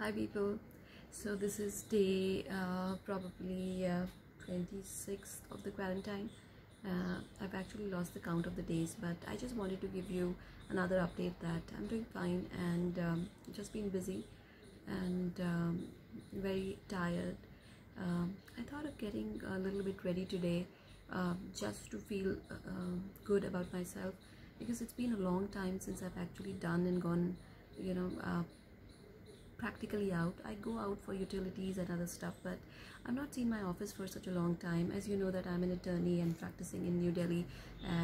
Hi people. So this is day uh, probably uh, 26th of the quarantine. Uh, I've actually lost the count of the days, but I just wanted to give you another update that I'm doing fine and um, just been busy and um, very tired. Um, I thought of getting a little bit ready today uh, just to feel uh, um, good about myself because it's been a long time since I've actually done and gone, you know, uh, practically out. I go out for utilities and other stuff, but I'm not seeing my office for such a long time. As you know that I'm an attorney and practicing in New Delhi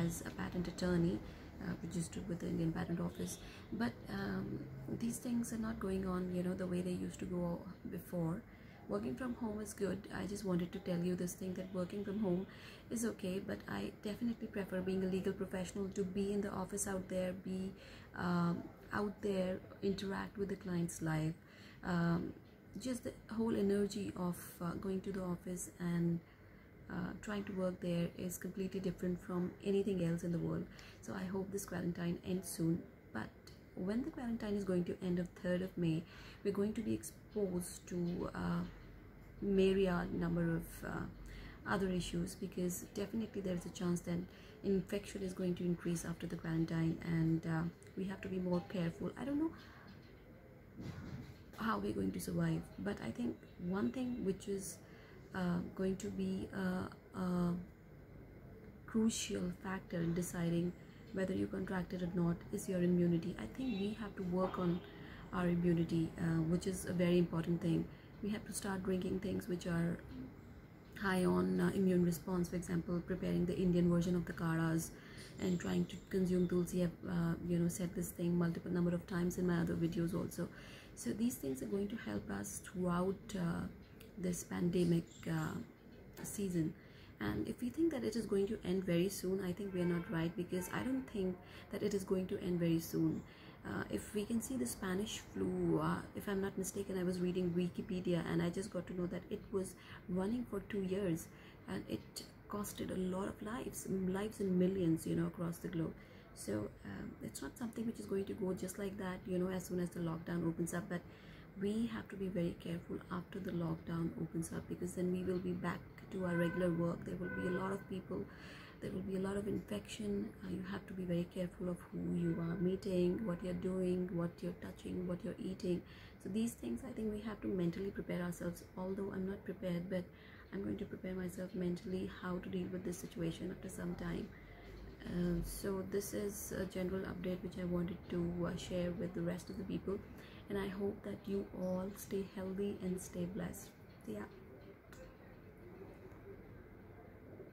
as a patent attorney, uh, registered with the Indian Patent Office. But um, these things are not going on, you know, the way they used to go before working from home is good i just wanted to tell you this thing that working from home is okay but i definitely prefer being a legal professional to be in the office out there be um, out there interact with the client's life um, just the whole energy of uh, going to the office and uh, trying to work there is completely different from anything else in the world. So i hope this quarantine ends soon. But when the quarantine is going to end of 3rd of may we're going to be exposed to uh, myriad number of uh, other issues because definitely there's a chance that infection is going to increase after the quarantine and uh, we have to be more careful. I don't know how we're going to survive? But i think one thing which is uh, going to be a, a crucial factor in deciding whether you contract it or not is your immunity. I think we have to work on our immunity uh, which is a very important thing. We have to start drinking things which are high on uh, immune response for example preparing the indian version of the karas and trying to consume tulsi i've uh, you know said this thing multiple number of times in my other videos also. So these things are going to help us throughout uh, this pandemic uh, season. And if we think that it is going to end very soon i think we are not right because i don't think that it is going to end very soon uh, if we can see the spanish flu uh, if i'm not mistaken i was reading wikipedia and i just got to know that it was running for two years and it costed a lot of lives lives in millions you know across the globe. So um, it's not something which is going to go just like that you know as soon as the lockdown opens up but we have to be very careful after the lockdown opens up because then we will be back to our regular work. There will be a lot of people there will be a lot of infection. Uh, you have to be very careful of who you are meeting what you're doing what you're touching what you're eating. So these things i think we have to mentally prepare ourselves. Although i'm not prepared but i'm going to prepare myself mentally how to deal with this situation after some time. Uh, so this is a general update which i wanted to uh, share with the rest of the people. And i hope that you all stay healthy and stay blessed. Yeah